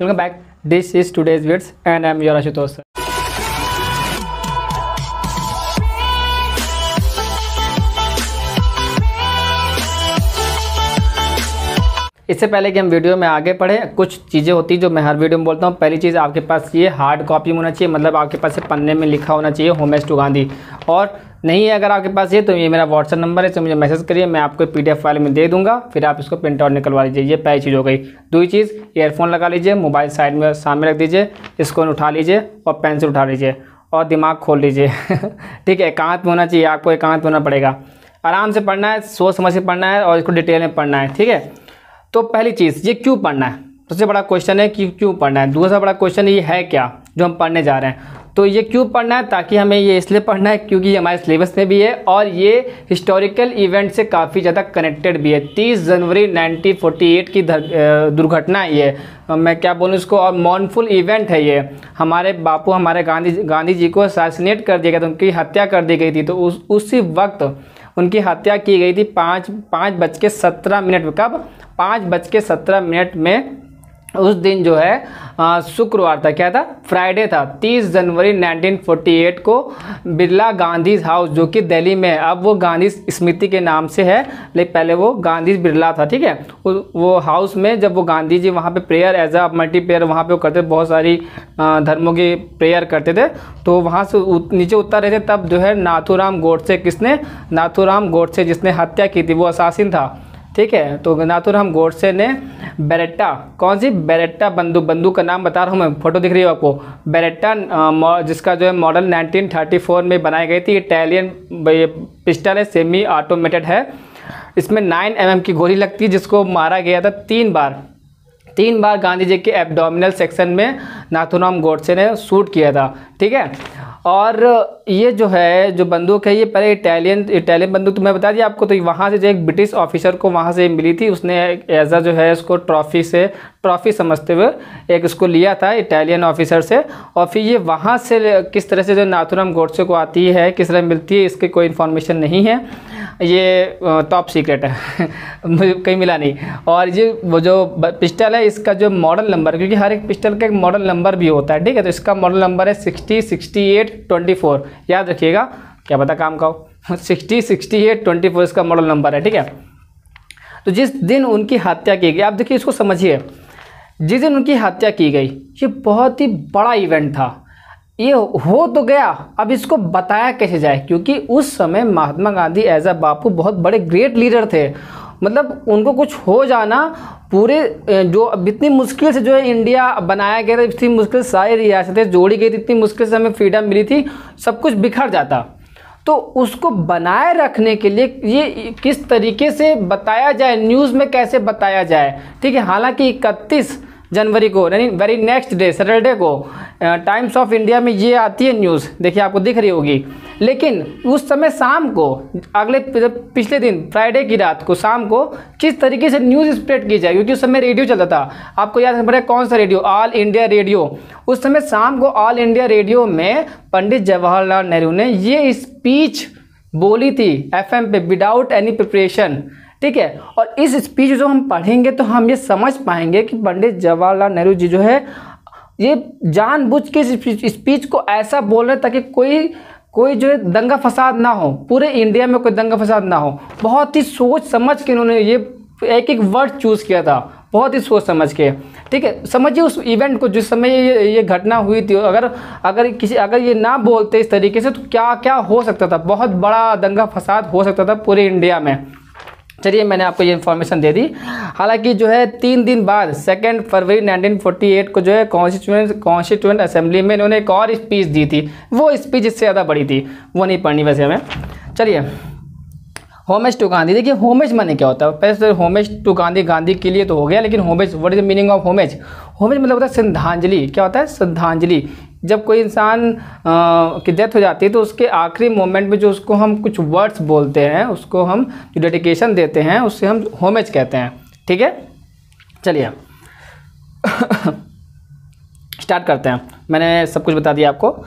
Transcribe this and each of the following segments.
Welcome back. This is today's vids, and I'm your Ashutosh. sir. इससे पहले कि हम वीडियो में आगे बढ़े, कुछ चीज़ें होती हैं जो मैं हर वीडियो में बोलता हूँ पहली चीज़ आपके पास ये हार्ड कॉपी होना चाहिए मतलब आपके पास ये पन्ने में लिखा होना चाहिए होमेज टू गांधी और नहीं है अगर आपके पास ये तो ये मेरा व्हाट्सअप नंबर है तो मुझे मैसेज करिए, मैं आपको पीडीएफ फ़ाइल में दे दूँगा, फिर आप इसको प्रिंट आउट निकलवा लीजिए, ये पहली चीज़ हो गई। दूसरी चीज़ ईयरफोन लगा लीजिए मोबाइल साइड में सामने रख दीजिए, इसको उठा लीजिए और पेंसिल उठा लीजिए और दिमाग खोल लीजिए। ठीक है, एकांत में होना चाहिए, आपको एकांत में होना पड़ेगा। आराम से पढ़ना है, सोच समझ के पढ़ना है और इसको डिटेल में पढ़ना है, ठीक है? तो पहली चीज़, ये क्यों पढ़ना है? सबसे बड़ा क्वेश्चन है कि क्यों पढ़ना है? दूसरा बड़ा क्वेश्चन ये है क्या, जो हम पढ़ने जा रहे हैं? तो ये क्यों पढ़ना है? ताकि हमें ये इसलिए पढ़ना है क्योंकि ये हमारे सिलेबस में भी है और ये हिस्टोरिकल इवेंट से काफ़ी ज़्यादा कनेक्टेड भी है। 30 जनवरी 1948 की दुर्घटना ये। मैं क्या बोलूँ इसको? और मॉनफुल इवेंट है ये। हमारे बापू, हमारे गांधी गांधी जी को असैसिनेट कर दिया गया था, उनकी हत्या कर दी गई थी। तो उस, उसी वक्त उनकी हत्या की गई थी पाँच पाँच बज के सत्रह मिनट। कब? पाँच बज के सत्रह मिनट में उस दिन जो है शुक्रवार था, क्या था? फ्राइडे था। 30 जनवरी 1948 को बिरला गांधी हाउस, जो कि दिल्ली में है, अब वो गांधी स्मृति के नाम से है, लेकिन पहले वो गांधी बिरला था, ठीक है? वो हाउस में जब वो गांधी जी वहाँ पे prayer as a multi prayer वहाँ पे वो करते बहुत सारी धर्मों की प्रेयर करते थे तो वहाँ से नीचे उतर रहे थे, तब जो है नाथूराम गोडसे, किसने? नाथूराम गोडसे जिसने हत्या की थी, वो असासिन था। ठीक है? तो नाथुराम गोडसे ने बेरेट्टा, कौन सी? बेरेट्टा बंदूक बंदूक का नाम बता रहा हूँ मैं, फ़ोटो दिख रही है आपको। बेरेट्टा जिसका जो है मॉडल 1934 में बनाई गई थी, इटालियन पिस्टल है, सेमी ऑटोमेटेड है। इसमें 9 एम की गोली लगती है, जिसको मारा गया था तीन बार। तीन बार गांधी जी के एबडोमिनल सेक्शन में नाथुराम गोडसे ने शूट किया था, ठीक है? और ये जो है, जो बंदूक है, ये पहले इटालियन इटालियन बंदूक तो मैं बता दिया आपको तो वहाँ से जो एक ब्रिटिश ऑफिसर को वहाँ से मिली थी, उसने एज जो है इसको ट्रॉफी से, ट्रॉफी समझते हुए एक इसको लिया था इटालियन ऑफिसर से। और फिर ये वहाँ से किस तरह से जो नाथुराम गोडसे को आती है, किस तरह मिलती है, इसकी कोई इन्फॉर्मेशन नहीं है। ये टॉप सीक्रेट है। मुझे कहीं मिला नहीं। और ये, वो जो पिस्टल है, इसका जो मॉडल नंबर, क्योंकि हर एक पिस्टल का एक मॉडल नंबर भी होता है, ठीक है? तो इसका मॉडल नंबर है sixty sixty eight twenty four. याद रखिएगा, क्या पता काम का हो। Sixty sixty eight, twenty four इसका मॉडल नंबर है, ठीक है? तो जिस दिन उनकी हत्या की गई, आप देखिए इसको समझिए। जिस दिन उनकी हत्या की गई, ये बहुत ही बड़ा इवेंट था। ये हो तो गया, अब इसको बताया कैसे जाए? क्योंकि उस समय महात्मा गांधी एज अ बापू बहुत बड़े ग्रेट लीडर थे। मतलब उनको कुछ हो जाना, पूरे जो इतनी मुश्किल से जो है इंडिया बनाया गया था, इतनी मुश्किल से सारी रियासतें जोड़ी गई थी, इतनी मुश्किल से हमें फ्रीडम मिली थी, सब कुछ बिखर जाता। तो उसको बनाए रखने के लिए ये किस तरीके से बताया जाए न्यूज़ में कैसे बताया जाए? ठीक है, हालाँकि इकतीस जनवरी को, यानी वेरी नेक्स्ट डे सैटरडे को टाइम्स ऑफ़ इंडिया में ये आती है न्यूज़ देखिए, आपको दिख रही होगी। लेकिन उस समय शाम को, अगले पिछले दिन फ्राइडे की रात को, शाम को, किस तरीके से न्यूज़ स्प्रेड की जाए? क्योंकि उस समय रेडियो चलता था। आपको याद रखना कौन सा रेडियो ऑल इंडिया रेडियो उस समय शाम को ऑल इंडिया रेडियो में पंडित जवाहरलाल नेहरू ने ये स्पीच बोली थी एफएम पे विदाउट एनी प्रिपरेशन ठीक है? और इस स्पीच जो हम पढ़ेंगे तो हम ये समझ पाएँगे कि पंडित जवाहरलाल नेहरू जी जो है, ये जानबूझ के स्पीच को ऐसा बोल रहे ताकि कोई कोई जो है दंगा फसाद ना हो, पूरे इंडिया में कोई दंगा फसाद ना हो। बहुत ही सोच समझ के उन्होंने ये एक एक वर्ड चूज़ किया था। बहुत ही सोच समझ के। ठीक है? समझिए उस इवेंट को, जिस समय ये ये घटना हुई थी, अगर अगर किसी, अगर ये ना बोलते इस तरीके से तो क्या क्या हो सकता था? बहुत बड़ा दंगा फसाद हो सकता था पूरे इंडिया में। चलिए मैंने आपको ये इन्फॉर्मेशन दे दी। हालाँकि जो है, तीन दिन बाद सेकेंड फरवरी 1948 को जो है कॉन्स्टिट्यूंट कॉन्स्टिट्यूंट असेंबली में इन्होंने एक और स्पीच दी थी। वो स्पीच इससे ज़्यादा बड़ी थी। वो नहीं पढ़नी वैसे हमें। चलिए होमेज टू गांधी देखिए होमेज माने क्या होता है? पहले तो होमेज टू गांधी गांधी के लिए तो हो गया, लेकिन homage what is the meaning of homage homage मतलब होता है श्रद्धांजलि। क्या होता है? श्रद्धांजलि। जब कोई इंसान की डेथ हो जाती है तो उसके आखिरी मोमेंट में जो उसको हम कुछ वर्ड्स बोलते हैं, उसको हम जो डेडिकेशन देते हैं उससे हम होमेज कहते हैं। ठीक है? चलिए। स्टार्ट करते हैं। मैंने सब कुछ बता दिया आपको।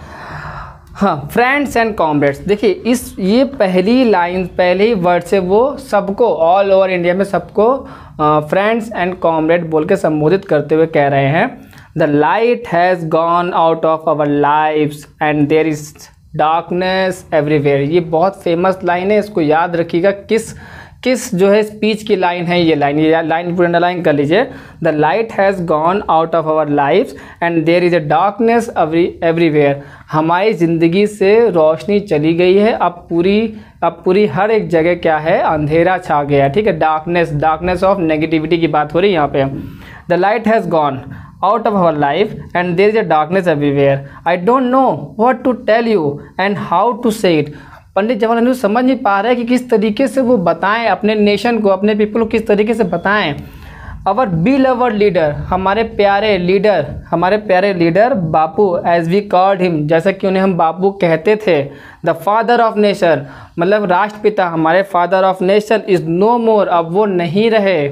हाँ फ्रेंड्स एंड कॉमरेड्स देखिए, इस, ये पहली लाइन पहले ही वर्ड से वो सबको ऑल ओवर इंडिया में सबको फ्रेंड्स एंड कॉमरेड बोल के संबोधित करते हुए कह रहे हैं। The light has gone out of our lives and there is darkness everywhere ये बहुत फ़ेमस लाइन है, इसको याद रखिएगा। किस किस जो है स्पीच की लाइन है ये लाइन ये लाइन पूरी अंडरलाइन कर लीजिए। The light has gone out of our life and there is a darkness everywhere हमारी ज़िंदगी से रोशनी चली गई है। अब पूरी अब पूरी हर एक जगह क्या है? अंधेरा छा गया है। ठीक है? डार्कनेस डार्कनेस ऑफ़ नेगेटिविटी की बात हो रही है यहाँ पे। The light has gone out of our life and there is a darkness everywhere. I don't know what to tell you and how to say it. Pandit Jawaharlal Nehru समझ नहीं पा रहे कि किस तरीके से वो बताएँ, अपने नेशन को, अपने पीपल को किस तरीके से बताएँ। अवर बी लवर लीडर हमारे प्यारे लीडर हमारे प्यारे leader Bapu as we called him जैसा कि उन्हें हम बापू कहते थे द फादर ऑफ़ नेशन मतलब राष्ट्रपिता, हमारे father of nation is no more अब वो नहीं रहे।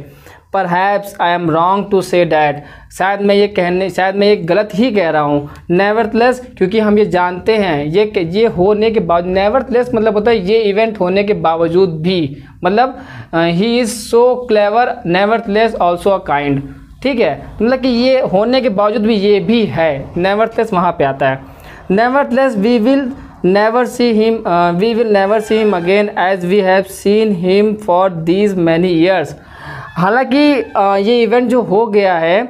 Perhaps I am wrong to say that शायद मैं ये कहने, शायद मैं ये गलत ही कह रहा हूँ। नेवरथलेस क्योंकि हम ये जानते हैं, ये ये होने के बाद नेवरथलेस मतलब होता है ये इवेंट होने के बावजूद भी। मतलब he is so clever nevertheless also a kind ठीक है? मतलब कि ये होने के बावजूद भी ये भी है। नेवरथलेस वहाँ पे आता है। Nevertheless we will never see him we will never see him again as we have seen him for these many years हालाँकि ये इवेंट जो हो गया है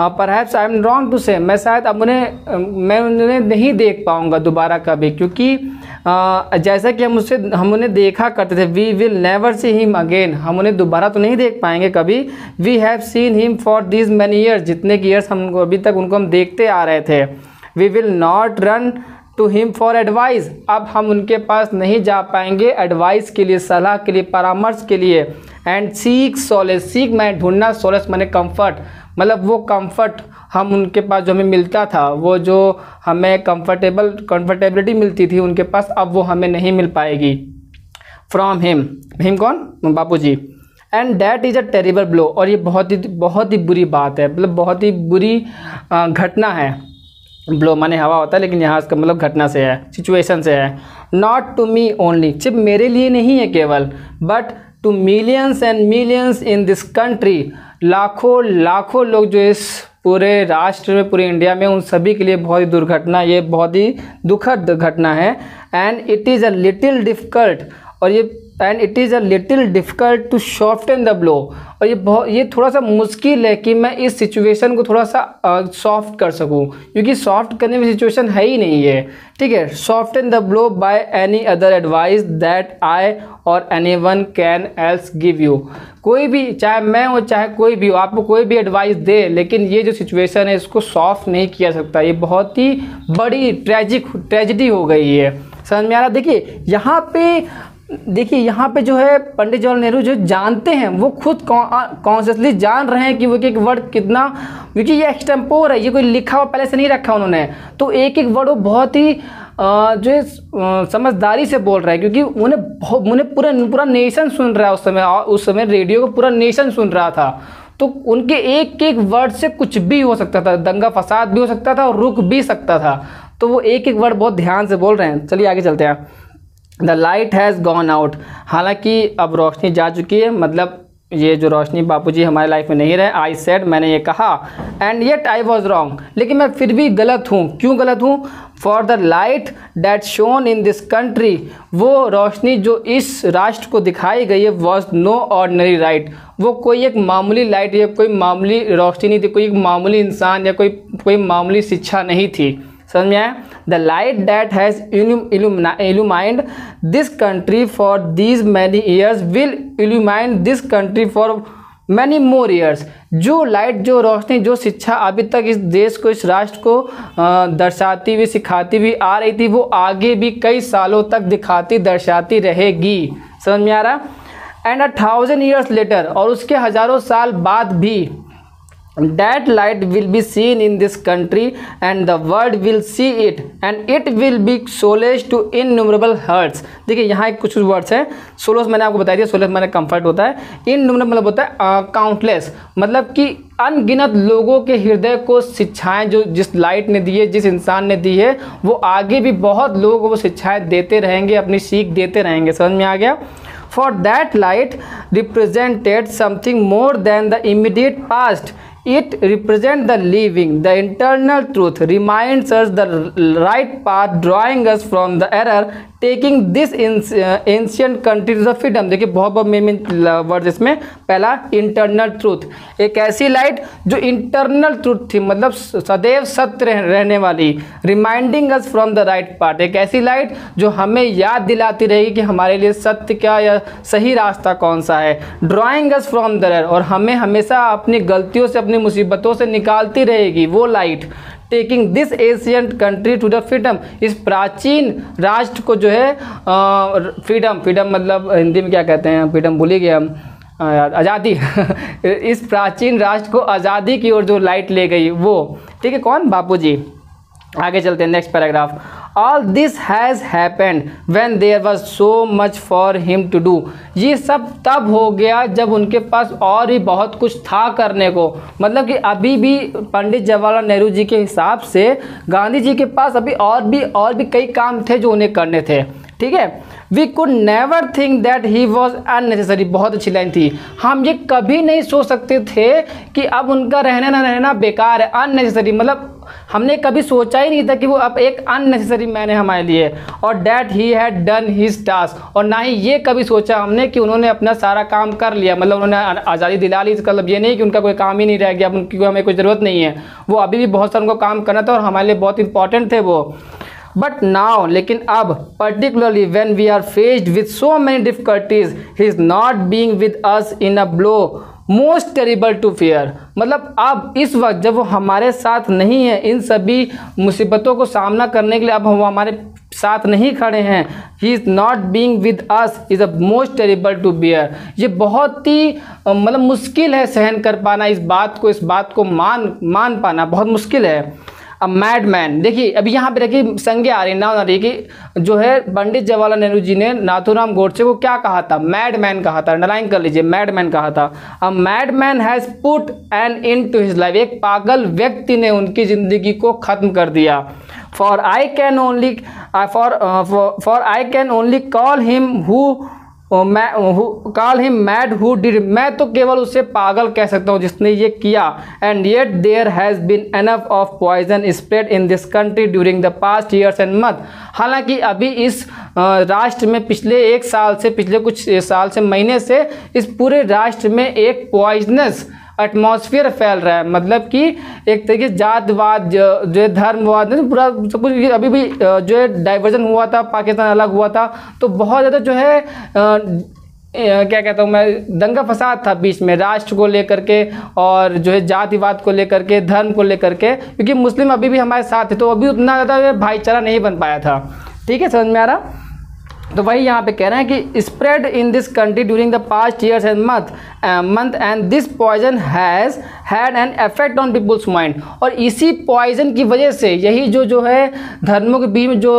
perhaps I am wrong to say मैं शायद अब उन्हें मैं उन्हें नहीं देख पाऊँगा दोबारा कभी, क्योंकि जैसा कि हम उससे हम उन्हें देखा करते थे we will never see him again हम उन्हें दोबारा तो नहीं देख पाएँगे कभी we have seen him for this many years जितने की ईयर्स हम अभी तक उनको हम देखते आ रहे थे we will not run to him for advice अब हम उनके पास नहीं जा पाएँगे एडवाइस के लिए, सलाह के लिए, परामर्श के लिए एंड सीख सोलेस सीख मैं ढूंढना सोलेस मैंने कंफर्ट मतलब वो कंफर्ट हम उनके पास जो हमें मिलता था, वो जो हमें कंफर्टेबल कंफर्टेबिलिटी मिलती थी उनके पास, अब वो हमें नहीं मिल पाएगी. फ्रॉम हिम हिम कौन? Bapu ji and that is a terrible blow और ये बहुत ही बहुत ही बुरी बात है. मतलब बहुत ही बुरी घटना है. ब्लो माने हवा होता है, लेकिन यहाँ इसका मतलब घटना से है सिचुएशन से है. नॉट टू मी ओनली सिर्फ़ मेरे लिए नहीं है केवल but to millions and millions in this country लाखों लाखों लोग जो इस पूरे राष्ट्र में, पूरे इंडिया में, उन सभी के लिए बहुत ही दुर्घटना, ये बहुत ही दुखद घटना है। And it is a little difficult और ये and it is a little difficult to soften the blow और ये बहुत, ये थोड़ा सा मुश्किल है कि मैं इस सिचुएशन को थोड़ा सा सॉफ्ट कर सकूँ। क्योंकि सॉफ्ट करने में सिचुएशन है ही नहीं है ठीक है? Soften the blow by any other advice that I और anyone can else give you कोई भी, चाहे मैं हो, चाहे कोई भी हो, आपको कोई भी एडवाइस दे, लेकिन ये जो सिचुएशन है, इसको सॉफ्ट नहीं किया सकता। ये बहुत ही बड़ी ट्रेजिक ट्रेजिडी हो गई है। समझ में आ रहा? देखिए, यहाँ पे देखिए, यहाँ पे जो है पंडित जवाहरलाल नेहरू जो जानते हैं, वो खुद कॉन्शियसली जान रहे हैं कि वो एक वर्ड कितना, क्योंकि ये एक्सटेम्पोर है, ये कोई लिखा हुआ पहले से नहीं रखा उन्होंने। तो एक एक वर्ड वो बहुत ही जो है समझदारी से बोल रहा है, क्योंकि उन्हें बहुत, उन्हें पूरा पूरा नेशन सुन रहा है उस समय उस समय रेडियो को पूरा नेशन सुन रहा था। तो उनके एक एक वर्ड से कुछ भी हो सकता था, दंगा फसाद भी हो सकता था और रुक भी सकता था। तो वो एक एक वर्ड बहुत ध्यान से बोल रहे हैं। चलिए, आगे चलते हैं। The light has gone out हालाँकि अब रोशनी जा चुकी है मतलब ये जो रोशनी बापूजी हमारे लाइफ में नहीं रहे आई सेड मैंने ये कहा and yet I was wrong लेकिन मैं फिर भी गलत हूँ। क्यों गलत हूँ? For the light that shone in this country वो रोशनी जो इस राष्ट्र को दिखाई गई है वॉज़ नो ऑर्डनरी राइट वो कोई एक मामूली लाइट या कोई मामूली रोशनी नहीं थी, कोई एक मामूली इंसान या कोई कोई मामूली शिक्षा नहीं थी। समझ में आया the light that has illumined this country for these many years will illumined this country for many more years जो लाइट जो रोशनी, जो शिक्षा अभी तक इस देश को, इस राष्ट्र को दर्शाती हुई, सिखाती हुई आ रही थी, वो आगे भी कई सालों तक दिखाती, दर्शाती रहेगी। समझ में आ रहा? And a thousand years later और उसके हज़ारों साल बाद भी that light will be seen in this country and the world will see it and it will be solace to innumerable hearts देखिए यहाँ एक कुछ वर्ड्स हैं सोलस मैंने आपको बता दिया सोलस मैंने कंफर्ट होता है इन मतलब होता है काउंटलेस मतलब कि अनगिनत लोगों के हृदय को शिक्षाएँ जो जिस लाइट ने दी है जिस इंसान ने दी है वो आगे भी बहुत लोगों वो शिक्षाएँ देते रहेंगे अपनी सीख देते रहेंगे समझ में आ गया for that light represented something more than the immediate past it represents the living the internal truth reminds us the right path drawing us from the error taking this ancient country to the freedom देखिए, बहुत बहुत main main word इसमें। पहला internal truth एक ऐसी light जो internal truth थी मतलब सदैव सत्य रहने वाली reminding us from the right part एक ऐसी लाइट जो हमें याद दिलाती रहेगी कि हमारे लिए सत्य क्या या सही रास्ता कौन सा है। ड्राइंग अस फ्रॉम द और हमें हमेशा अपनी गलतियों से, अपनी मुसीबतों से निकालती रहेगी वो light taking this ancient country to the freedom इस प्राचीन राष्ट्र को जो है फ्रीडम फ्रीडम मतलब हिंदी में क्या कहते हैं? फ्रीडम भूल ही गए हम। आज़ादी। इस प्राचीन राष्ट्र को आज़ादी की ओर जो लाइट ले गई वो। ठीक है, कौन? बापू आगे चलते हैं next paragraph all this has happened when there was so much for him to do ये सब तब हो गया जब उनके पास और भी बहुत कुछ था करने को। मतलब कि अभी भी पंडित जवाहरलाल नेहरू जी के हिसाब से गांधी जी के पास अभी और भी और भी कई काम थे जो उन्हें करने थे। ठीक है? We could never think that he was unnecessary बहुत अच्छी लाइन थी। हम ये कभी नहीं सोच सकते थे कि अब उनका रहना ना रहना बेकार है। अननेसेसरी मतलब हमने कभी सोचा ही नहीं था कि वो अब एक अननेसेसरी मैन है हमारे लिए। और that he had done his task और ना ही ये कभी सोचा हमने कि उन्होंने अपना सारा काम कर लिया। मतलब उन्होंने आज़ादी दिला ली, इसका मतलब ये नहीं कि उनका कोई काम ही नहीं रह गया, उनकी हमें कोई ज़रूरत नहीं है। वो अभी भी बहुत सारा उनको काम करना था और हमारे लिए बहुत इंपॉर्टेंट थे वो। बट नाउ लेकिन अब particularly when we are faced with so many difficulties he is not being with us in a blow most terrible to fair. मतलब अब इस वक्त जब वो हमारे साथ नहीं है, इन सभी मुसीबतों को सामना करने के लिए अब वो हमारे साथ नहीं खड़े हैं। He is not being with us is a most terrible to bear ये बहुत ही मतलब मुश्किल है सहन कर पाना इस बात को, इस बात को मान मान पाना, बहुत मुश्किल है। अ मैड मैन देखिए, अभी यहाँ पे देखिए संज्ञा आ रही ना रही कि जो है पंडित जवाहरलाल नेहरू जी ने नाथुराम गोडसे को क्या कहा था? मैड मैन कहा था। अंडरलाइन कर लीजिए मैड मैन कहा था। A mad man has put an into his life एक पागल व्यक्ति ने उनकी ज़िंदगी को ख़त्म कर दिया। For I can only for for I can only call him who call he mad who did, मैं तो केवल उसे पागल कह सकता हूँ जिसने ये किया। And yet there has been enough of poison spread in this country during the past years and month हालाँकि अभी इस राष्ट्र में पिछले एक साल से, पिछले कुछ साल से, महीने से इस पूरे राष्ट्र में एक पॉइजनस एटमॉस्फेयर फैल रहा है। मतलब कि एक तरीके से जातवाद, जो है धर्मवाद पूरा सब कुछ अभी भी जो है डाइवर्जन हुआ था, पाकिस्तान अलग हुआ था तो बहुत ज़्यादा जो है क्या कहता हूँ मैं, दंगा फसाद था बीच में, राष्ट्र को लेकर के और जो है जातिवाद को लेकर के, धर्म को लेकर के, क्योंकि मुस्लिम अभी भी हमारे साथ थे तो अभी उतना ज़्यादा भाईचारा नहीं बन पाया था। ठीक है, समझ में आ रहा? तो वही यहाँ पे कह रहे हैं कि spread in this country during the past years and month month and this poison has had an effect on people's mind और इसी पॉइजन की वजह से यही जो जो है धर्मों के बीच में जो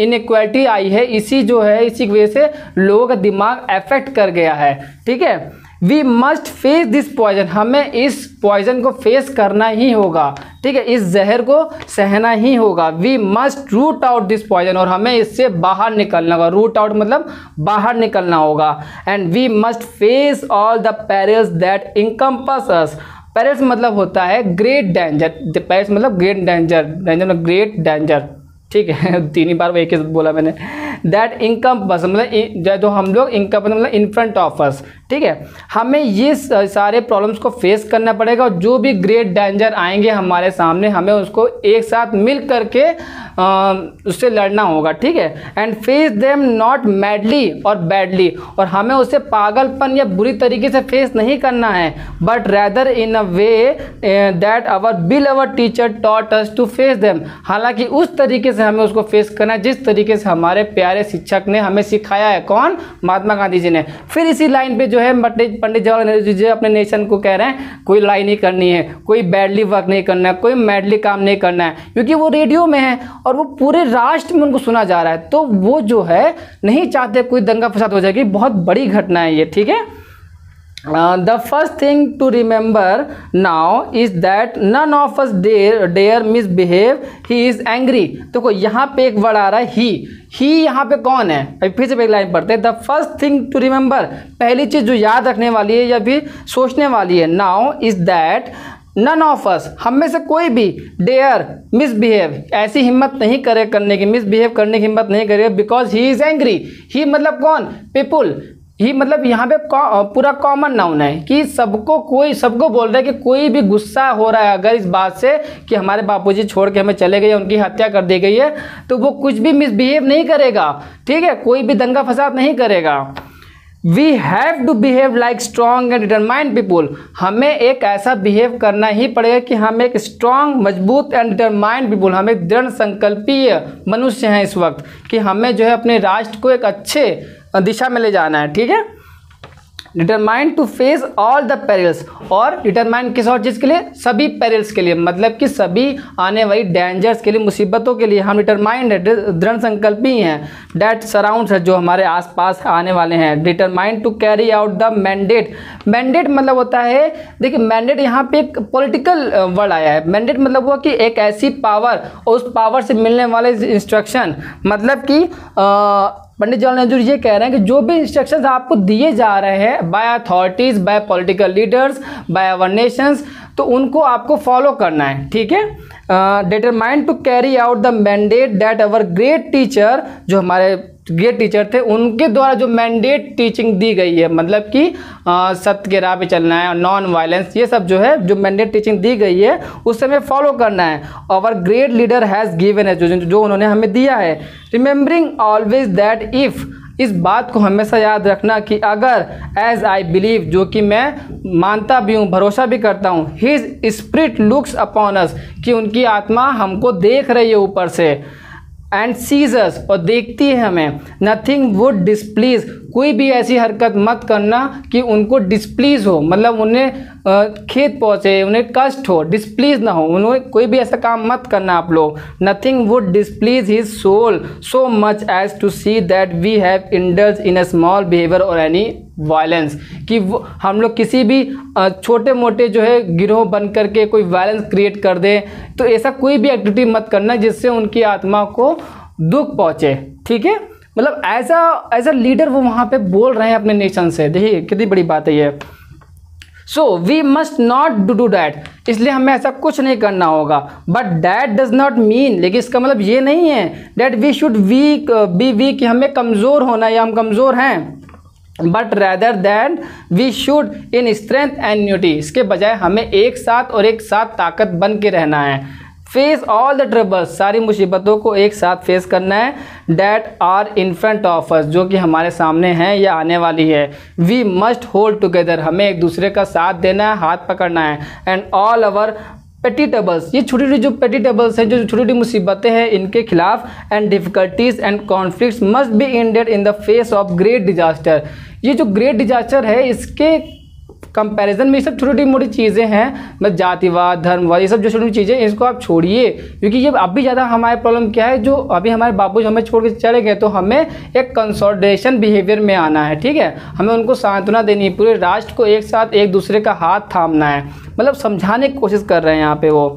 इनक्वलिटी आई है, इसी जो है, इसी की वजह से लोगों का दिमाग अफेक्ट कर गया है। ठीक है? We must face this poison हमें इस पॉइजन को फेस करना ही होगा। ठीक है? इस जहर को सहना ही होगा। We must root out this poison और हमें इससे बाहर निकलना होगा। रूट आउट मतलब बाहर निकलना होगा। And we must face all the perils that encompass us perils मतलब होता है ग्रेट डेंजर पेरिल्स मतलब ग्रेट डेंजर डेंजर मतलब ग्रेट डेंजर ठीक है? तीन ही बार वो एक ही बोला मैंने। दैट इनकम बस मतलब जो हम लोग इनकम मतलब इन फ्रंट ऑफ़ अस ठीक है? हमें ये सारे प्रॉब्लम्स को फेस करना पड़ेगा और जो भी ग्रेट डेंजर आएँगे हमारे सामने, हमें उसको एक साथ मिल करके उससे लड़ना होगा, ठीक है? And face them not madly और बैडली और हमें उसे पागलपन या बुरी तरीके से फेस नहीं करना है but rather in a way that our bill our teacher taught us to face them हालाँकि उस तरीके से हमें उसको फेस करना है, जिस तरीके से हमारे प्यारे शिक्षक ने हमें सिखाया है। कौन? महात्मा गांधी जी ने। फिर इसी लाइन पे जो है पंडित जवाहरलाल नेहरू जी जो अपने नेशन को कह रहे हैं, कोई लड़ाई नहीं करनी है, कोई बैडली वर्क नहीं करना है, कोई मैडली काम नहीं करना है, क्योंकि वो रेडियो में है और वो पूरे राष्ट्र में उनको सुना जा रहा है। तो वो जो है, नहीं चाहते कोई दंगा फसाद हो जाएगी, बहुत बड़ी घटना है ये, ठीक है? The first thing to remember now is that none of us dare dare misbehave he is angry देखो, यहाँ पे एक वर्ड आ रहा है ही ही यहाँ पे कौन है? अभी फिर से एक लाइन पढ़ते हैं। The first thing to remember पहली चीज़ जो याद रखने वाली है या फिर सोचने वाली है now is that none of us हम में से कोई भी डेयर मिसबिहेव ऐसी हिम्मत नहीं करे करने की मिसबिहेव करने की हिम्मत नहीं करे because he is angry he मतलब कौन? पीपुल ही मतलब यहाँ पे पूरा कॉमन नाउन है कि सबको कोई, सबको बोल रहा है कि कोई भी गुस्सा हो रहा है अगर इस बात से कि हमारे बापूजी छोड़ के हमें चले गए, उनकी हत्या कर दी गई है तो वो कुछ भी मिसबिहेव नहीं करेगा। ठीक है? कोई भी दंगा फसाद नहीं करेगा। We have to behave like strong and determined people हमें एक ऐसा बिहेव करना ही पड़ेगा कि हम एक स्ट्रॉन्ग मज़बूत एंड डिटरमाइंड पीपुल हम एक दृढ़, संकल्पीय मनुष्य हैं इस वक्त, कि हमें जो है अपने राष्ट्र को एक अच्छे दिशा में ले जाना है, ठीक है? Determined to face all the perils और डिटरमाइंड किस और चीज़ के लिए? सभी पेरिल्स के लिए मतलब कि सभी आने वाली डेंजर्स के लिए, मुसीबतों के लिए। हम डिटरमाइंड है, दृढ़ संकल्पी हैं डैट सराउंड है जो हमारे आसपास आने वाले हैं। Determined to carry out the mandate mandate मतलब होता है, देखिए मैंडेट यहाँ पे एक पॉलिटिकल वर्ड आया है। मैंडेट मतलब हुआ कि एक ऐसी पावर उस पावर से मिलने वाले इंस्ट्रक्शन मतलब कि पंडित जवाहरलाल नेहरू ये कह रहे हैं कि जो भी इंस्ट्रक्शंस आपको दिए जा रहे हैं by authorities by political leaders by our nations तो उनको आपको फॉलो करना है, ठीक है? Determined to carry out the mandate that our great teacher जो हमारे ग्रेट टीचर थे, उनके द्वारा जो मैंडेट टीचिंग दी गई है मतलब कि सत्य के राह पे चलना है और नॉन वायलेंस ये सब जो है, जो मैंडेट टीचिंग दी गई है उससे हमें फॉलो करना है। Our great leader has given है जो जो उन्होंने हमें दिया है। रिमेंबरिंग ऑलवेज दैट इफ़ इस बात को हमेशा याद रखना कि अगर एज आई बिलीव जो कि मैं मानता भी हूँ, भरोसा भी करता हूँ his spirit looks upon us कि उनकी आत्मा हमको देख रही है ऊपर से। एंड सीजर्स और देखती है हमें नथिंग वुड डिसप्लीज कोई भी ऐसी हरकत मत करना कि उनको डिसप्लीज हो मतलब उन्हें खेत पहुँचे, उन्हें कष्ट हो डिसप्लीज ना हो उन्हें कोई भी ऐसा काम मत करना आप लोग। Nothing would displease his soul so much as to see that we have indulged in a small behaviour और एनी वायलेंस कि हम लोग किसी भी छोटे मोटे जो है गिरोह बन करके कोई वायलेंस क्रिएट कर दे तो ऐसा कोई भी एक्टिविटी मत करना जिससे उनकी आत्मा को दुख पहुँचे, ठीक है? मतलब एज अ एज लीडर वो वहाँ पे बोल रहे हैं अपने नेशन से, देखिए कितनी बड़ी बात है ये। So we must not do do that इसलिए हमें ऐसा कुछ नहीं करना होगा। But that does not mean लेकिन इसका मतलब ये नहीं है that we should weak be weak हमें कमज़ोर होना या हम कमज़ोर हैं। But rather than we should in strength and unity इसके बजाय हमें एक साथ और एक साथ ताकत बन के रहना है। फेस ऑल द ट्रबल्स सारी मुसीबतों को एक साथ फेस करना है। That are in front of us जो कि हमारे सामने हैं या आने वाली है। वी मस्ट होल्ड टुगेदर हमें एक दूसरे का साथ देना है, हाथ पकड़ना है। एंड ऑल अवर पेटी टेबल्स ये छोटी छोटी जो पेटी टेबल्स हैं, जो छोटी छोटी मुसीबतें हैं, इनके खिलाफ and difficulties and conflict must be ended in the face of great disaster ये जो ग्रेट डिजास्टर है, इसके कंपैरिजन में ये सब छोटी मोटी चीज़ें हैं मतलब जातिवाद, धर्मवाद, ये सब जो छोटी छोटी चीज़ें इसको आप छोड़िए। क्योंकि ये अभी ज़्यादा हमारे प्रॉब्लम क्या है, जो अभी हमारे बापू हमें छोड़ के चले गए तो हमें एक कंसोल्टेशन बिहेवियर में आना है, ठीक है? हमें उनको सांत्वना देनी है, पूरे राष्ट्र को एक साथ, एक दूसरे का हाथ थामना है। मतलब समझाने की कोशिश कर रहे हैं यहाँ पे वो।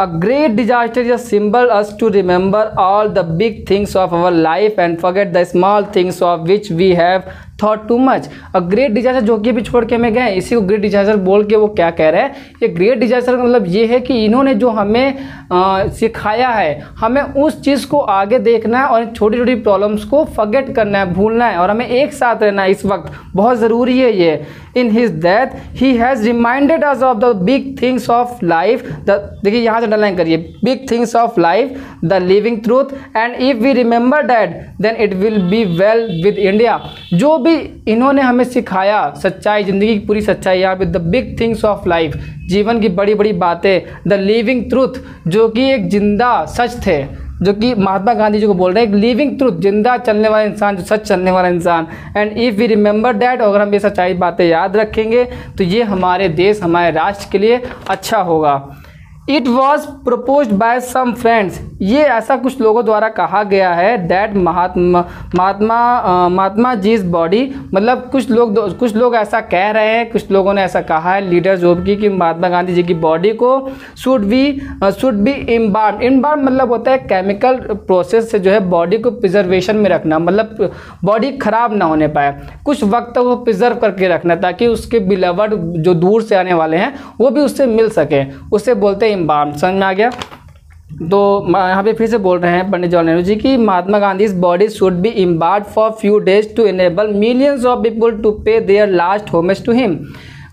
A great disaster is a symbol us to remember all the big things of our life and forget the small things of which we have thought too much a great disaster जो कि अभी छोड़ के हमें गए इसी को great disaster बोल के वो क्या कह रहे हैं? ये ग्रेट डिजास्टर का मतलब ये है कि इन्होंने जो हमें आ, सिखाया है हमें उस चीज़ को आगे देखना है और छोटी छोटी प्रॉब्लम्स को फगेट करना है भूलना है और हमें एक साथ रहना है इस वक्त। बहुत ज़रूरी है ये। In his death he has reminded us of the big things of life देखिए यहाँ से अंडरलाइन करिए। Big things of life the living truth and if we remember that then it will be well with India जो भी इन्होंने हमें सिखाया, सच्चाई, ज़िंदगी की पूरी सच्चाई, यहाँ पे the big things of life जीवन की बड़ी बड़ी बातें द लिविंग ट्रूथ जो कि एक ज़िंदा सच थे, जो कि महात्मा गांधी जी को बोल रहे हैं, एक लिविंग ट्रूथ ज़िंदा चलने वाला इंसान, जो सच चलने वाला इंसान। And if we remember that अगर हम ये सच्चाई बातें याद रखेंगे तो ये हमारे देश, हमारे राष्ट्र के लिए अच्छा होगा। It was proposed by some friends ये ऐसा कुछ लोगों द्वारा कहा गया है दैट महात्मा महात्मा महात्मा जीज बॉडी मतलब कुछ लोग कुछ लोग ऐसा कह रहे हैं, कुछ लोगों ने ऐसा कहा है लीडर जोब की कि महात्मा गांधी जी की बॉडी को should be should be embalm embalm मतलब होता है केमिकल प्रोसेस से जो है बॉडी को प्रिजर्वेशन में रखना मतलब बॉडी खराब ना होने पाए। कुछ वक्त तक वो प्रिजर्व करके रखना ताकि उसके बिलवर्ड जो दूर से आने वाले हैं, वो भी उससे मिल सके। उससे बोलते हैं इम्बार्म समझ में आ गया? तो यहाँ पे फिर से बोल रहे हैं पंडित जवाहरलाल नेहरू जी की Mahatma Gandhi body should be embalmed for few days to enable millions of people to pay their last homage to him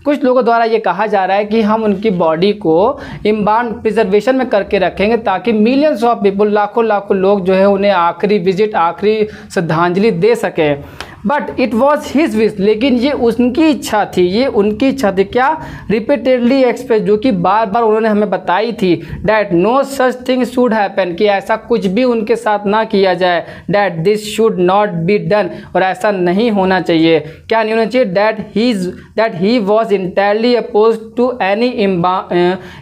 कुछ लोगों द्वारा ये कहा जा रहा है कि हम उनकी बॉडी को इम्बान प्रिजर्वेशन में करके रखेंगे ताकि मिलियंस ऑफ़ पीपल लाखों लाखों लोग जो है उन्हें आखिरी विज़िट आखिरी श्रद्धांजलि दे सकें। But it was his wish लेकिन ये उनकी इच्छा थी। ये उनकी इच्छा थी। क्या? रिपीटेडली एक्सप्रेस जो कि बार बार उन्होंने हमें बताई थी that no such thing should happen कि ऐसा कुछ भी उनके साथ ना किया जाए that this should not be done और ऐसा नहीं होना चाहिए। क्या नहीं होना चाहिए? That he's that he was entirely opposed to any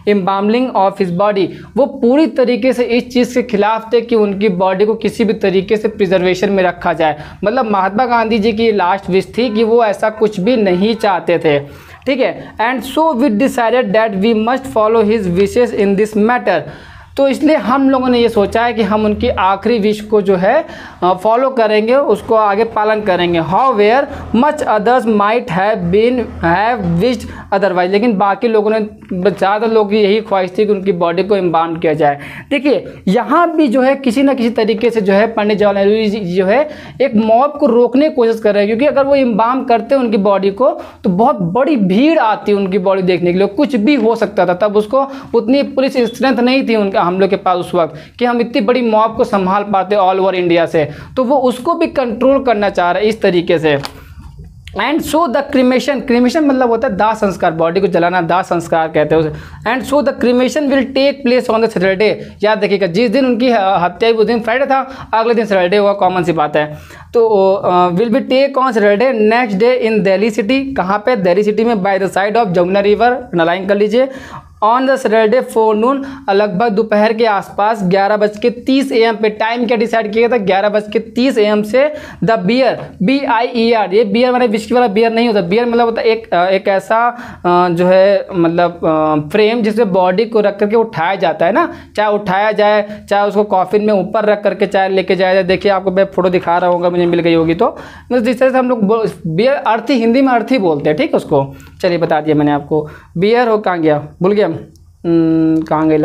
embalming of his body वो पूरी तरीके से इस चीज़ के खिलाफ थे कि उनकी बॉडी को किसी भी तरीके से प्रिजर्वेशन में रखा जाए। मतलब महात्मा गांधी गांधी कि लास्ट विश थी कि वो ऐसा कुछ भी नहीं चाहते थे। ठीक है? And so we decided that we must follow his wishes in this matter तो इसलिए हम लोगों ने ये सोचा है कि हम उनकी आखिरी विश को जो है फॉलो करेंगे, उसको आगे पालन करेंगे। However much others might have been have wished otherwise लेकिन बाकी लोगों ने, ज़्यादा लोग की यही ख्वाहिश थी कि उनकी बॉडी को इम्बाम किया जाए। देखिए, यहाँ भी जो है किसी न किसी तरीके से जो है पंडित जवाहरलाल नेहरू जी जो है एक मॉब को रोकने की कोशिश कर रहे हैं। क्योंकि अगर वो इम्बाम करते उनकी बॉडी को तो बहुत बड़ी भीड़ आती उनकी बॉडी देखने के लिए। कुछ भी हो सकता था, तब उसको उतनी पुलिस स्ट्रेंथ नहीं थी उनका। हम लोग के पास उस वक्त कि हम इतनी बड़ी मॉब को संभाल पाते ऑल ओवर इंडिया से। तो वो उसको भी कंट्रोल करना चाह रहे इस तरीके से। And so the cremation cremation मतलब होता है दाह संस्कार बॉडी को जलाना, दाह संस्कार कहते हैं उसे। And so the cremation will take place on the Saturday याद देखिएगा जिस दिन उनकी हत्या उस दिन फ्राइडे था, अगले दिन सैटरडे हुआ कॉमन सी बात है। तो will be take on Saturday next day in Delhi city कहाँ पे? दिल्ली सिटी में by the side of Jamuna river नलाइन कर लीजिए। ऑन द सैटरडे फोरनून लगभग दोपहर के आसपास ग्यारह बज के तीस ए एम पे टाइम क्या डिसाइड किया गया था? ग्यारह बज के तीस ए एम से the bier B I E R ये बियर मतलब विस्की वाला बियर नहीं होता। बियर मतलब होता एक एक ऐसा जो है मतलब फ्रेम जिसमें बॉडी को रख करके उठाया जाता है ना? चाहे उठाया जाए, चाहे उसको कॉफिन में ऊपर रख करके चाहे लेके जाया जाए। देखिए, आपको मैं फ़ोटो दिखा रहा हूँ मुझे मिल गई होगी तो। जिस तरह से हम लोग बियर अर्थी, हिंदी में अर्थी बोलते हैं, ठीक है उसको? चलिए बता दिया मैंने आपको। बियर हो कहाँ गया? भूल गया Mm, Kangai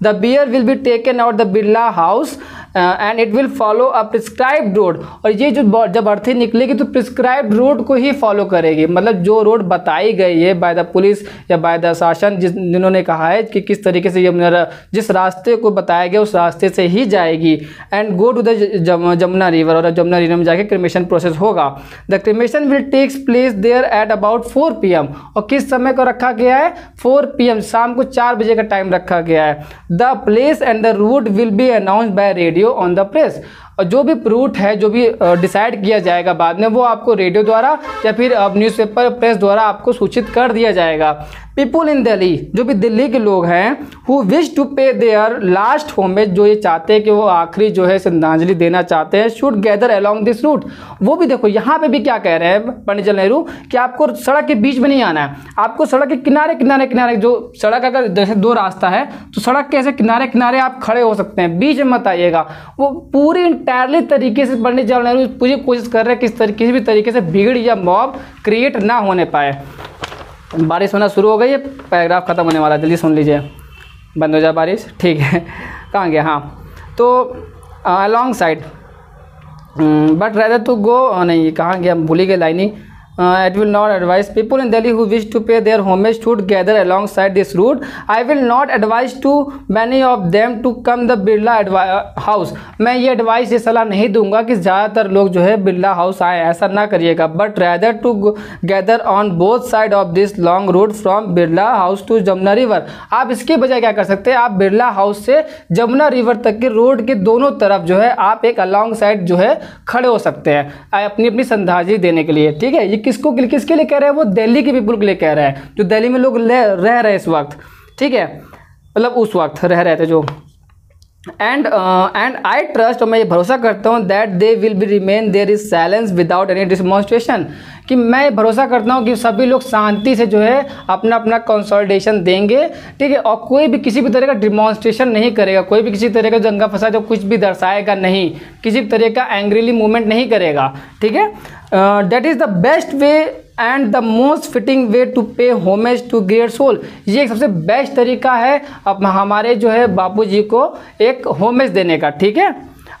The beer will be taken out the Birla house. And it will follow a prescribed road और ये जो जब अर्थी निकलेगी तो प्रिस्क्राइब्ड रोड को ही फॉलो करेगी। मतलब जो रोड बताई गई है बाय द पुलिस या बाय द शासन, जिस, जिन्होंने कहा है कि किस तरीके से ये जिस रास्ते को बताया गया, उस रास्ते से ही जाएगी। And go to the Jamuna river और जमुना रिवर में जाके क्रिमेशन प्रोसेस होगा। The cremation will takes place there at about four P और किस समय को रखा गया है? फोर पी शाम को चार बजे का टाइम रखा गया है। The place and the route will be announce by radio on the press और जो भी रूट है, जो भी डिसाइड किया जाएगा बाद में, वो आपको रेडियो द्वारा या फिर न्यूज़पेपर प्रेस द्वारा आपको सूचित कर दिया जाएगा। पीपुल इन दिल्ली जो भी दिल्ली के लोग हैं who wish to pay their last homage जो ये चाहते हैं कि वो आखिरी जो है श्रद्धांजलि देना चाहते हैं should gather along this route वो भी देखो, यहाँ पे भी क्या कह रहे हैं, पंडित जवाहरलाल नेहरू, कि आपको सड़क के बीच में नहीं आना है। आपको सड़क के किनारे किनारे किनारे, जो सड़क अगर जैसे दो रास्ता है तो सड़क के ऐसे किनारे किनारे आप खड़े हो सकते हैं। बीच में मत आइएगा। वो पूरी इंटायरली तरीके से पंडित जवाहरलाल नेहरू पूरी कोशिश कर रहे हैं किस तरीके किसी भी तरीके से भीड़ या मॉब क्रिएट ना होने पाए। बारिश होना शुरू हो गई है पैराग्राफ ख़त्म होने वाला है। जल्दी सुन लीजिए। बंद हो जाए बारिश। ठीक है। कहाँ गया? हाँ। तो along side but rather to go नहीं, कहाँ गया? भूली गई lining. Uh, it will not advise people in Delhi who wish to pay their homage should gather alongside this route. I will not advise to many of them to come the Birla house मैं ये advice ये सलाह नहीं दूँगा कि ज़्यादातर लोग जो है बिरला हाउस आए ऐसा ना करिएगा but rather to gather on both side of this long road from Birla house to Jamuna river आप इसके बजाय क्या कर सकते हैं? आप बिरला हाउस से जमुना रिवर तक के रोड के दोनों तरफ़ जो है आप एक अलॉन्ग साइड जो है खड़े हो सकते हैं अपनी अपनी संधाजी देने के लिए। ठीक है? ये किसको किसके लिए कह रहे हैं? वो दिल्ली के पीपल के लिए कह रहे हैं, जो दिल्ली में लोग रह रहे हैं इस वक्त, ठीक है? मतलब उस वक्त रह रहे थे जो। एंड एंड आई ट्रस्ट और मैं ये भरोसा करता हूँ that they will be remain there is silence without any demonstration कि मैं भरोसा करता हूँ कि सभी लोग शांति से जो है अपना अपना कंसल्टेशन देंगे, ठीक है? और कोई भी किसी भी तरह का डिमॉन्स्ट्रेशन नहीं करेगा। कोई भी किसी तरह का दंगा फसाद जो कुछ भी दर्शाएगा नहीं, किसी भी तरह का एंग्रीली मूवमेंट नहीं करेगा, ठीक है? That is the best way and the most fitting way to pay homage to great soul ये एक सबसे बेस्ट तरीका है अब हमारे जो है बापू जी को एक होमेज देने का, ठीक है?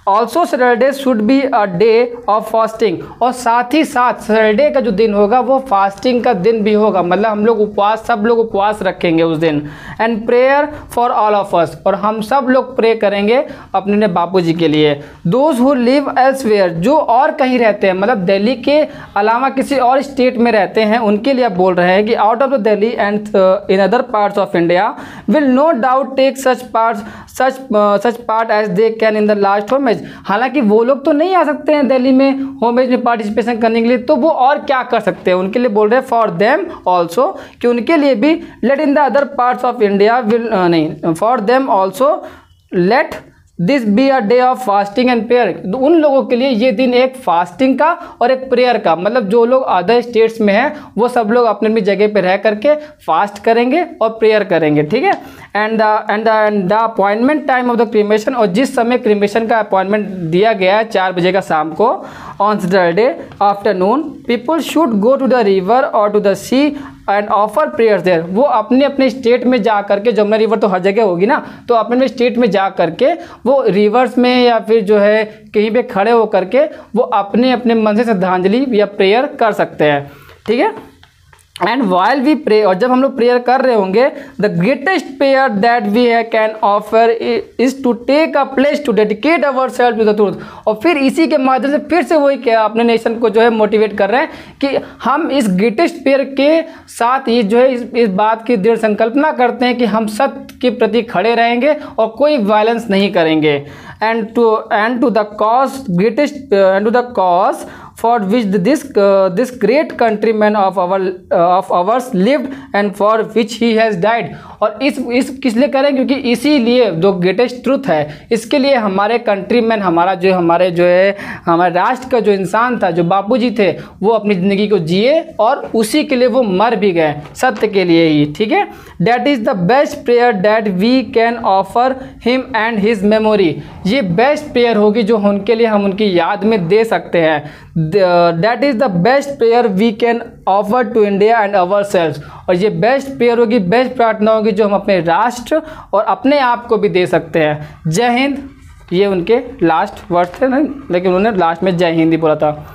Also Saturday should be a day of fasting और साथ ही साथ सैटरडे का जो दिन होगा, वो फास्टिंग का दिन भी होगा। मतलब हम लोग उपवास, सब लोग उपवास रखेंगे उस दिन। And prayer for all of us और हम सब लोग प्रे करेंगे अपने बापू जी के लिए। दोज हु लिव एल्सवेयर जो और कहीं रहते हैं मतलब दिल्ली के अलावा किसी और स्टेट में रहते हैं, उनके लिए आप बोल रहे हैं कि out of the Delhi and in other parts of India will no doubt take such part such such part as they can in the last homage homage हालाँकि वो लोग तो नहीं आ सकते हैं दिल्ली में होमेज में पार्टिसिपेशन करने के लिए तो वो और क्या कर सकते हैं? उनके लिए बोल रहे हैं फॉर देम ऑल्सो कि उनके लिए भी let in the other parts of India will नहीं for them also let this be a day of fasting and prayer उन लोगों के लिए ये दिन एक फास्टिंग का और एक प्रेयर का मतलब जो लोग अदर स्टेट्स में हैं, वो सब लोग अपने अपनी जगह पे रह करके फास्ट करेंगे और प्रेयर करेंगे, ठीक है? And the and the appointment time of the cremation और जिस समय क्रीमेशन का अपॉइंटमेंट दिया गया है चार बजे का शाम को on Saturday afternoon people should go to the river और to the sea and offer prayers there वो अपने अपने स्टेट में जा करके जमुना रिवर तो हर जगह होगी ना तो अपने अपने स्टेट में जा करके, वो रिवर्स में या फिर जो है कहीं पे खड़े होकर के, वो अपने अपने मन से श्रद्धांजलि या प्रेयर कर सकते हैं। ठीक है? एंड वाइल वी प्रे और जब हम लोग प्रेयर कर रहे होंगे the greatest prayer that we है can offer is to take a place to dedicate ourself to the truth और फिर इसी के माध्यम से फिर से वही क्या अपने नेशन को जो है मोटिवेट कर रहे हैं कि हम इस ग्रेटेस्ट प्रेयर के साथ ही जो है इस, इस बात की दृढ़ संकल्पना करते हैं कि हम सत्य के प्रति खड़े रहेंगे और कोई वायलेंस नहीं करेंगे। And to and to the cause greatest and to the cause for which this uh, this great countryman of our uh, of ours and for which he has died. और इस इस किस लिए करें? क्योंकि इसीलिए जो ग्रेटेस्ट ट्रुथ है इसके लिए हमारे कंट्री मैन हमारा जो हमारे जो है हमारे राष्ट्र का जो इंसान था जो बापूजी थे वो अपनी ज़िंदगी को जिए और उसी के लिए वो मर भी गए सत्य के लिए ही ठीक है? That is the best prayer that we can offer him and his memory ये बेस्ट प्रेयर होगी जो उनके लिए हम उनकी याद में दे सकते हैं। That is the best prayer we can offer to India and ourselves और ये बेस्ट प्रेयर होगी बेस्ट प्रार्थना होगी जो हम अपने राष्ट्र और अपने आप को भी दे सकते हैं। जय हिंद। ये उनके लास्ट वर्ड थे ना, लेकिन उन्होंने लास्ट में जय हिंद ही बोला था।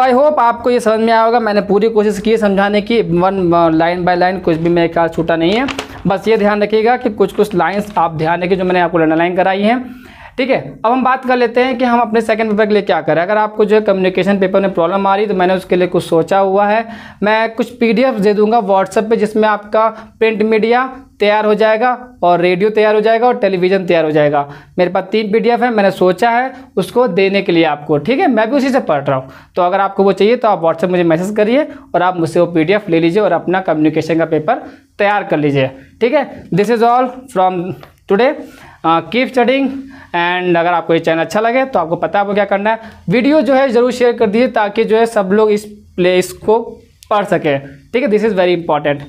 आई होप आपको ये समझ में आया होगा। मैंने पूरी कोशिश की समझाने की। वन लाइन बाय लाइन कुछ भी मेरे ख्याल छूटा नहीं है। बस ये ध्यान रखिएगा कि कुछ कुछ लाइंस आप ध्यान रखिए जो मैंने आपको अंडरलाइन कराई हैं। ठीक है, अब हम बात कर लेते हैं कि हम अपने सेकंड पेपर के लिए क्या करें। अगर आपको जो है कम्युनिकेशन पेपर में प्रॉब्लम आ रही तो मैंने उसके लिए कुछ सोचा हुआ है। मैं कुछ पीडीएफ दे दूँगा व्हाट्सएप पे, जिसमें आपका प्रिंट मीडिया तैयार हो जाएगा और रेडियो तैयार हो जाएगा और टेलीविज़न तैयार हो जाएगा। मेरे पास तीन पीडीएफ है, मैंने सोचा है उसको देने के लिए आपको, ठीक है? मैं भी उसी से पढ़ रहा हूँ। तो अगर आपको वो चाहिए तो आप व्हाट्सएप मुझे मैसेज करिए और आप मुझसे वो पीडीएफ ले लीजिए और अपना कम्युनिकेशन का पेपर तैयार कर लीजिए, ठीक है? This is all from today keep studying and अगर आपको ये चैनल अच्छा लगे तो आपको पता है आपको क्या करना है। वीडियो जो है, ज़रूर शेयर कर दीजिए, ताकि जो है, सब लोग इस प्लेस को पढ़ सकें। ठीक है this is very important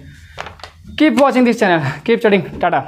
keep watching this channel keep studying tata